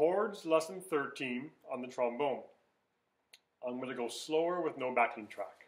Chords Lesson 13 on the trombone. I'm going to go slower with no backing track.